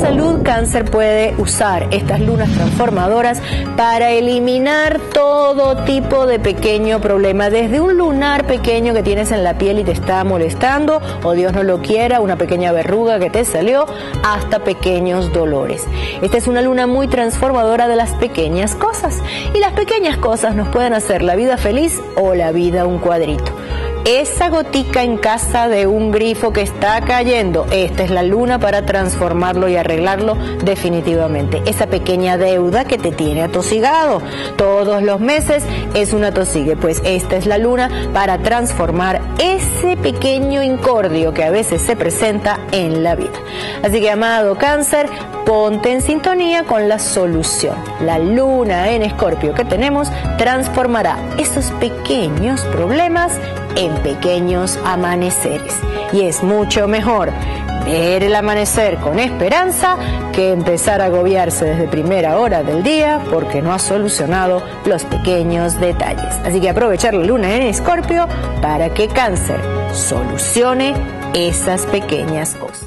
salud, cáncer puede usar estas lunas transformadoras para eliminar todo tipo de pequeño problema, desde un lunar pequeño que tienes en la piel y te está molestando, o Dios no lo quiera, una pequeña verruga que te salió, hasta pequeños dolores. Esta es una luna muy transformadora de las pequeñas cosas, y las pequeñas cosas nos pueden hacer la vida feliz o la vida un cuadrito esa gotica en casa de un grifo que está cayendo, esta es la luna para transformarlo y arreglarlo definitivamente. Esa pequeña deuda que te tiene atosigado todos los meses es una tosigue, pues esta es la luna para transformar ese pequeño incordio que a veces se presenta en la vida. Así que amado cáncer, ponte en sintonía con la solución. La luna en escorpio que tenemos transformará esos pequeños problemas en pequeños amaneceres. Y es mucho mejor ver el amanecer con esperanza que empezar a agobiarse desde primera hora del día porque no ha solucionado los pequeños detalles. Así que aprovechar la luna en escorpio para que cáncer solucione esas pequeñas cosas.